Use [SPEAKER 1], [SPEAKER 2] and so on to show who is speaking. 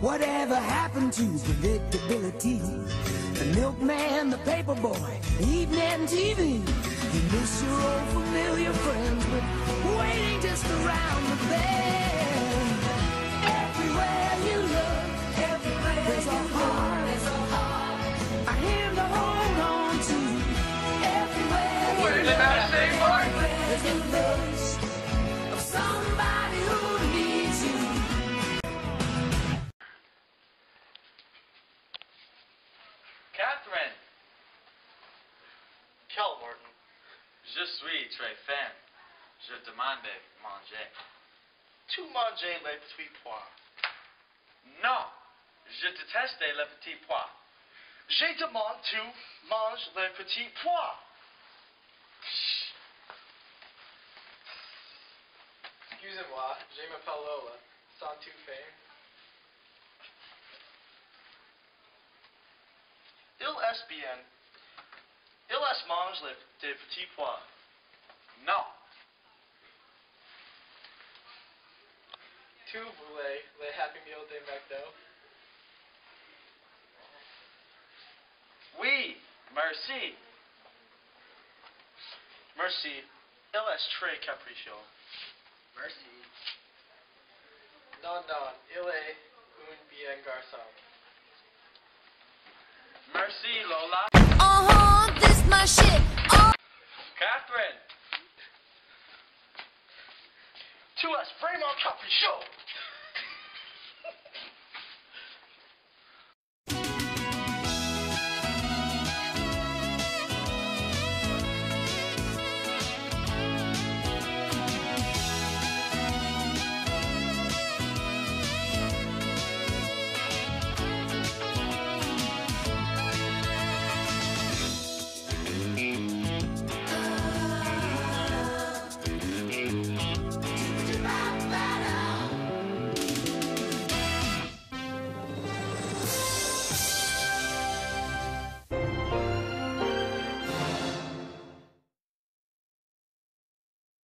[SPEAKER 1] Whatever happened to predictability? The milkman, the paperboy, evening TV. You miss your old familiar friends, but waiting just around the bend. Everywhere you look, everywhere there's a heart, there's a heart. A hand to hold on to. Everywhere you look,
[SPEAKER 2] how to say Mark?
[SPEAKER 1] there's the ghost
[SPEAKER 3] Martin.
[SPEAKER 2] je suis très fan. Je demande manger.
[SPEAKER 3] Tu manges les petits pois.
[SPEAKER 2] Non, je déteste les petits pois.
[SPEAKER 3] Je demande tu manges les petits pois.
[SPEAKER 4] Excusez-moi, je m'appelle Lola. Sans tu faire?
[SPEAKER 3] Il est bien. Il est mange les des petits pois.
[SPEAKER 2] Non,
[SPEAKER 4] Tu voulais le Happy Meal de McDo?
[SPEAKER 2] oui, merci.
[SPEAKER 3] Merci. Il est très capricieux.
[SPEAKER 4] Merci. Non, non, il est un bien garçon.
[SPEAKER 2] Merci, Lola.
[SPEAKER 5] to us. frame
[SPEAKER 2] on
[SPEAKER 3] top of the show.